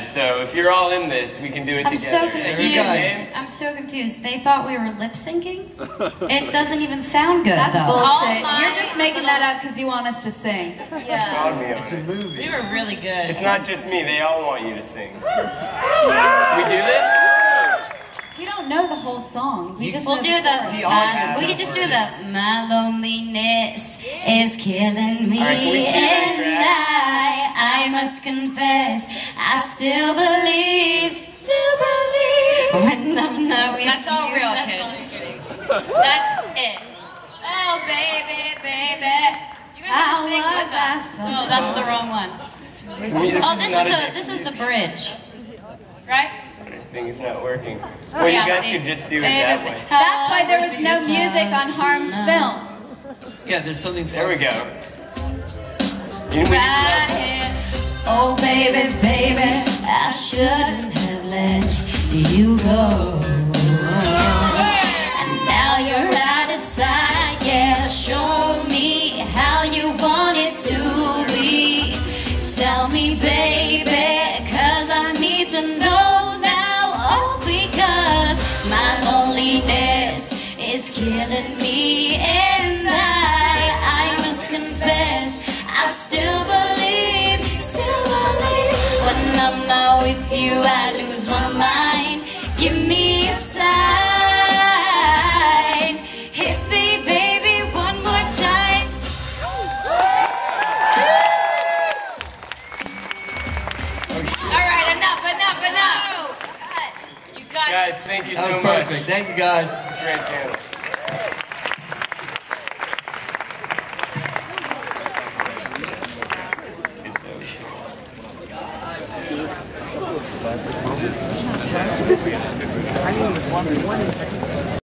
guys. So if you're all in this, we can do it together. I'm so confused. I'm so confused. They thought we were lip syncing? It doesn't even sound good, That's though. bullshit. Oh You're just making that up because you want us to sing. Yeah. Proud me of It's a movie. We were really good. It's not just me. They all want you to sing. We do this? We don't know the whole song. We You- just We'll do the. The audience uh, we knows could just do the. My loneliness is killing me, All right, can do that and I, I must confess, I still believe, still believe oh. when I'm not with That's all you. real, That's kids. all I'm. That's it. Oh, baby, baby. You guys have to sing with us. Oh, that's the wrong one. We- oh, this Oh, this is the this is the bridge. Right? thing. It's not working. Oh, well, Yeah, you guys see? could just do it that way. That's why there was no music on Harm's film. Yeah, there's something There we go. You know, we Right here. Oh baby, baby, I shouldn't have let you go. And now you're out of sight, yeah. Show me how you want it to be. Tell me, baby, cause I need to know now. Oh, because my loneliness is killing me, with you, I lose my mind. Give me a sign. Hit me, baby, one more time. All right, enough, enough, enough. You got Guys, thank you so much. That so was much. perfect. Thank you guys. It's a great channel. It's always cool.